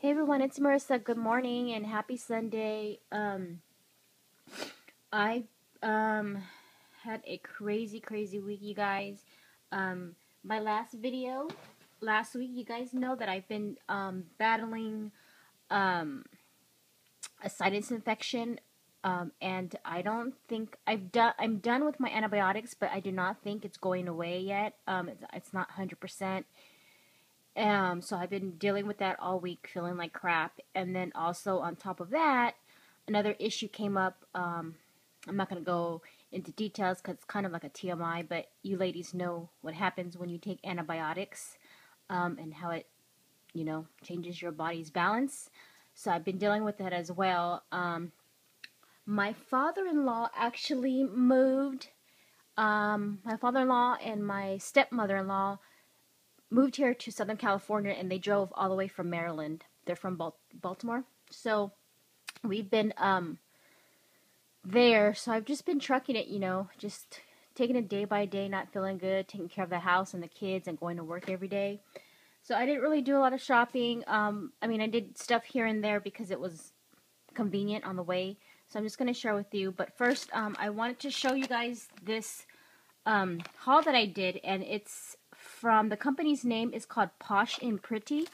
Hey everyone, it's Marissa. Good morning and happy Sunday. Um, I um had a crazy, crazy week, you guys. Um, my last video last week, you guys know that I've been um battling um a sinus infection. Um, and I don't think I've done. I'm done with my antibiotics, but I do not think it's going away yet. Um, it's, it's not hundred percent. Um, so I've been dealing with that all week, feeling like crap. And then also on top of that, another issue came up. Um, I'm not going to go into details because it's kind of like a TMI, but you ladies know what happens when you take antibiotics um, and how it, you know, changes your body's balance. So I've been dealing with that as well. Um, my father-in-law actually moved. Um, my father-in-law and my stepmother-in-law moved here to Southern California and they drove all the way from Maryland. They're from Baltimore. So we've been um there. So I've just been trucking it, you know, just taking it day by day, not feeling good, taking care of the house and the kids and going to work every day. So I didn't really do a lot of shopping. Um I mean, I did stuff here and there because it was convenient on the way. So I'm just going to share with you, but first um I wanted to show you guys this um haul that I did and it's from the company's name is called Posh and Pretty.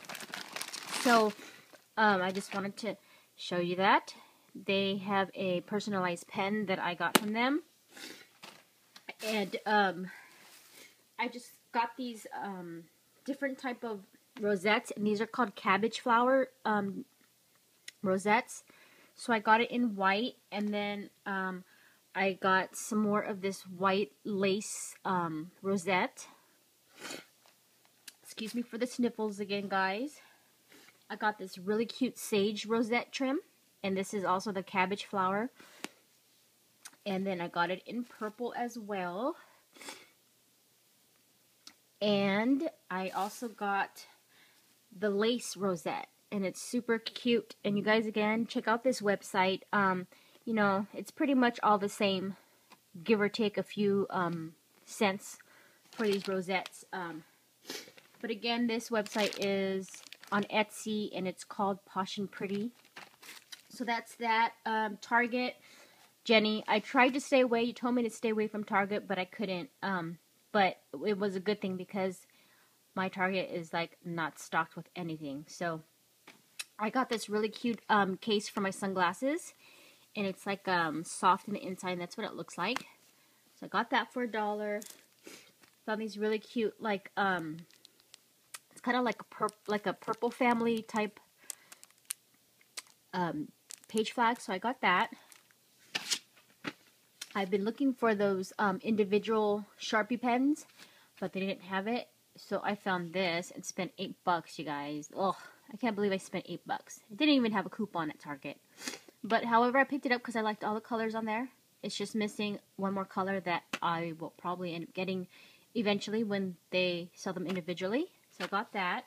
So um, I just wanted to show you that. They have a personalized pen that I got from them. And um, I just got these um, different type of rosettes. And these are called cabbage flower um, rosettes. So I got it in white. And then um, I got some more of this white lace um, rosette. Excuse me for the sniffles again, guys. I got this really cute sage rosette trim. And this is also the cabbage flower. And then I got it in purple as well. And I also got the lace rosette. And it's super cute. And you guys, again, check out this website. Um, you know, it's pretty much all the same. Give or take a few um, cents for these rosettes. Um, but again, this website is on Etsy and it's called Posh and Pretty. So that's that. Um, Target, Jenny, I tried to stay away. You told me to stay away from Target, but I couldn't. Um, but it was a good thing because my Target is like not stocked with anything. So I got this really cute um, case for my sunglasses. And it's like um, soft in the inside. That's what it looks like. So I got that for a dollar. Found these really cute like um, kind of like a like a purple family type um, page flag, so I got that. I've been looking for those um, individual Sharpie pens, but they didn't have it. So I found this and spent 8 bucks, you guys. Oh, I can't believe I spent 8 bucks. It didn't even have a coupon at Target. But however, I picked it up because I liked all the colors on there. It's just missing one more color that I will probably end up getting eventually when they sell them individually. So I got that.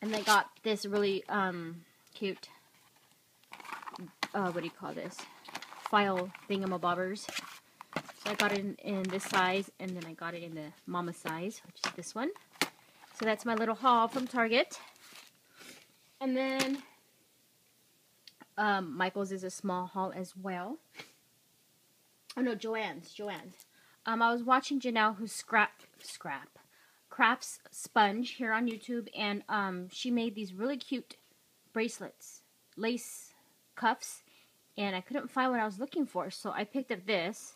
And they got this really um, cute, uh, what do you call this? File thingamabobbers. So I got it in, in this size, and then I got it in the mama size, which is this one. So that's my little haul from Target. And then um, Michael's is a small haul as well. Oh no, Joann's, Joann's. Um, I was watching Janelle who scrap, scrap, crafts sponge here on YouTube, and um, she made these really cute bracelets, lace cuffs, and I couldn't find what I was looking for, so I picked up this,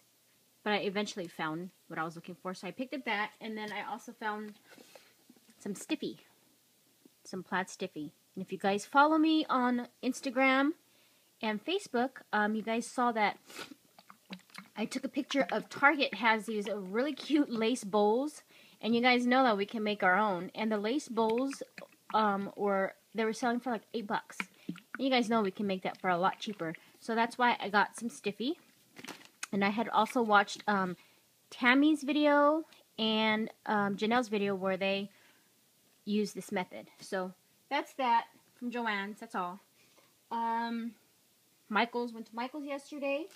but I eventually found what I was looking for, so I picked up that, and then I also found some stiffy, some plaid stiffy. And if you guys follow me on Instagram and Facebook, um, you guys saw that I took a picture of Target has these really cute lace bowls and you guys know that we can make our own. And the lace bowls, um, were, they were selling for like eight bucks. And you guys know we can make that for a lot cheaper. So that's why I got some Stiffy. And I had also watched um, Tammy's video and um, Janelle's video where they use this method. So that's that from Joann's. That's all. Um, Michael's went to Michael's yesterday.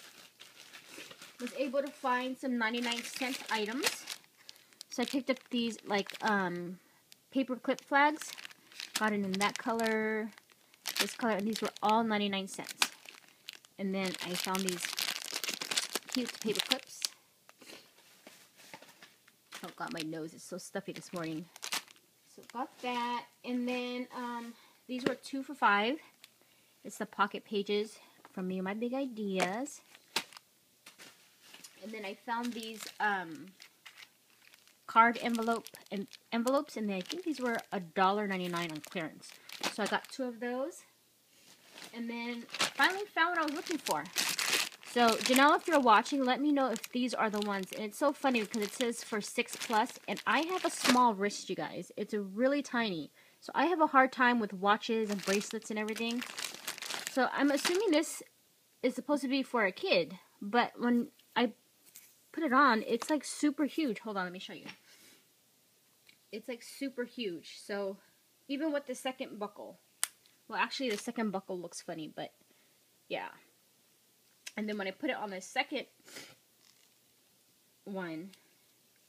Was able to find some 99 cent items. So I picked up these like um, paper clip flags. Got it in that color, this color, and these were all 99 cents. And then I found these cute paper clips. Oh god, my nose is so stuffy this morning. So got that. And then um, these were two for five. It's the pocket pages from me and my big ideas. And then I found these um, card envelope and envelopes, and I think these were a dollar ninety nine on clearance. So I got two of those, and then finally found what I was looking for. So Janelle, if you're watching, let me know if these are the ones. And it's so funny because it says for six plus, and I have a small wrist, you guys. It's a really tiny, so I have a hard time with watches and bracelets and everything. So I'm assuming this is supposed to be for a kid, but when I put it on, it's like super huge. Hold on, let me show you. It's like super huge. So even with the second buckle, well, actually the second buckle looks funny, but yeah. And then when I put it on the second one,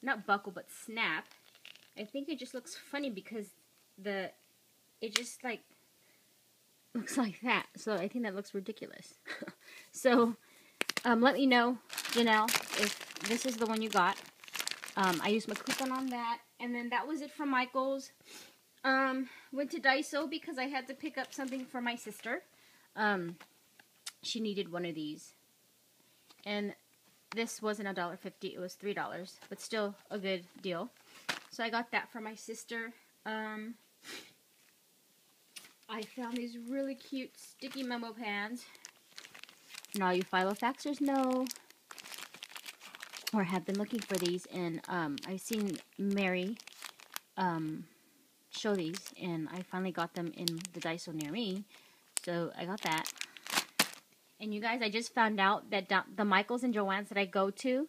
not buckle, but snap, I think it just looks funny because the, it just like looks like that. So I think that looks ridiculous. so um, let me know, Janelle, if this is the one you got. Um, I used my coupon on that. And then that was it from Michael's. Um, went to Daiso because I had to pick up something for my sister. Um, she needed one of these. And this wasn't a dollar fifty, it was three dollars, but still a good deal. So I got that for my sister. Um, I found these really cute sticky memo pans. And all you filofaxers know, or have been looking for these, and um, I've seen Mary um, show these, and I finally got them in the Daiso near me. So I got that. And you guys, I just found out that the Michaels and Joann's that I go to,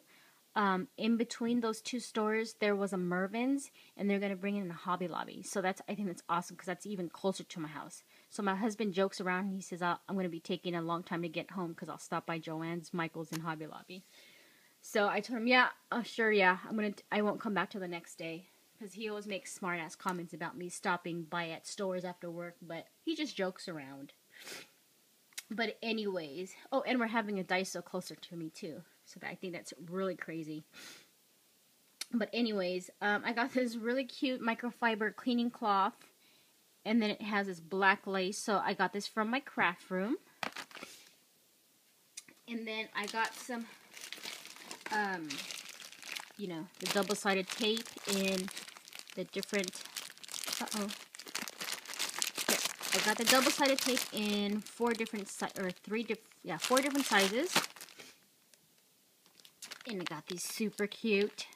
um, in between those two stores, there was a Mervyn's, and they're gonna bring in a Hobby Lobby. So that's I think that's awesome because that's even closer to my house. So my husband jokes around. And he says I'm gonna be taking a long time to get home because I'll stop by Joann's, Michael's, and Hobby Lobby. So I told him, yeah, oh, sure, yeah, I'm gonna. T- I won't come back till the next day because he always makes smart ass comments about me stopping by at stores after work, but he just jokes around. But anyways, oh, and we're having a Daiso closer to me too. So I think that's really crazy. But anyways, um, I got this really cute microfiber cleaning cloth. And then it has this black lace. So I got this from my craft room. And then I got some, um, you know, the double-sided tape in the different, uh-oh. I got the double-sided tape in four different, or three, different, yeah, four different sizes. And I got these super cute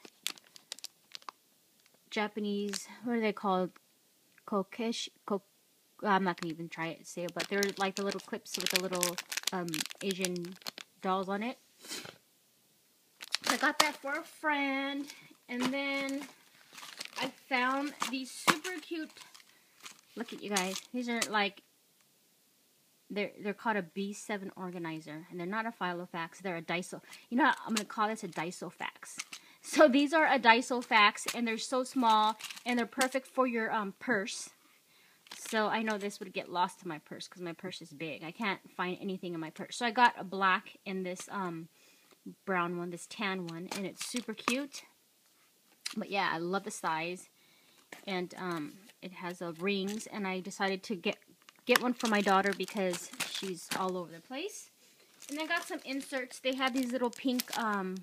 Japanese, what are they called? Kokesh, kok, I'm not going to even try it say it, but they're like the little clips with the little um, Asian dolls on it. I got that for a friend. And then I found these super cute, look at you guys, these are like they're they're called a B7 organizer, and they're not a Filofax. They're a Daiso. You know? I'm gonna call this a Daisofax. So these are a Daisofax, and they're so small, and they're perfect for your um, purse. So I know this would get lost in my purse because my purse is big. I can't find anything in my purse. So I got a black in this um, brown one, this tan one, and it's super cute. But yeah, I love the size, and um, it has uh, rings, and I decided to get get one for my daughter because she's all over the place. And I got some inserts. They have these little pink um,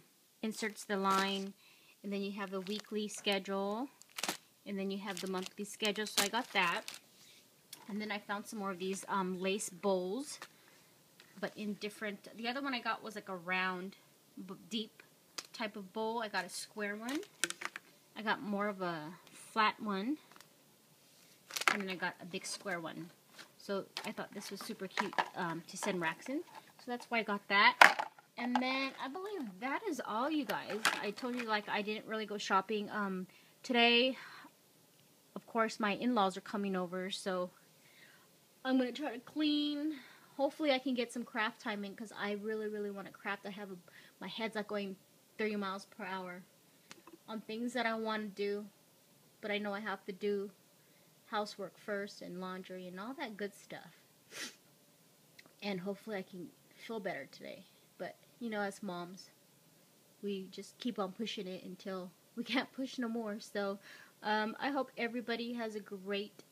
inserts, the line, and then you have the weekly schedule, and then you have the monthly schedule. So I got that. And then I found some more of these um, lace bowls, but in different. The other one I got was like a round, deep type of bowl. I got a square one. I got more of a flat one. And then I got a big square one. So I thought this was super cute um, to send racks in. So that's why I got that. And then I believe that is all, you guys. I told you like I didn't really go shopping. Um, today, of course, my in-laws are coming over, so I'm gonna try to clean. Hopefully, I can get some craft time in because I really, really want to craft. I have a, my head's not going 30 miles per hour on things that I want to do, but I know I have to do housework first and laundry and all that good stuff. And hopefully I can feel better today. But, you know, as moms, we just keep on pushing it until we can't push no more. So, um, I hope everybody has a great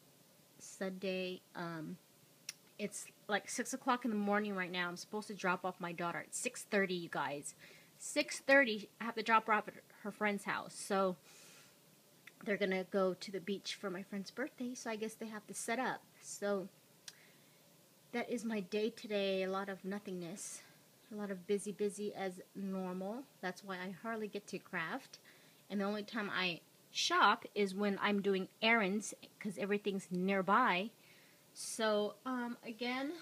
Sunday. Um, it's like six o'clock in the morning right now. I'm supposed to drop off my daughter at six thirty. You guys, six thirty. I have to drop her off at her friend's house. So they're gonna go to the beach for my friend's birthday. So I guess they have to set up. So that is my day today. A lot of nothingness. A lot of busy, busy as normal. That's why I hardly get to craft. And the only time I shop is when I'm doing errands because everything's nearby. So, um, again,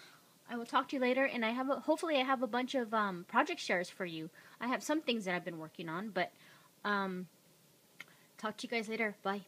I will talk to you later, and I have a, hopefully I have a bunch of um, project shares for you. I have some things that I've been working on, but um, talk to you guys later. Bye.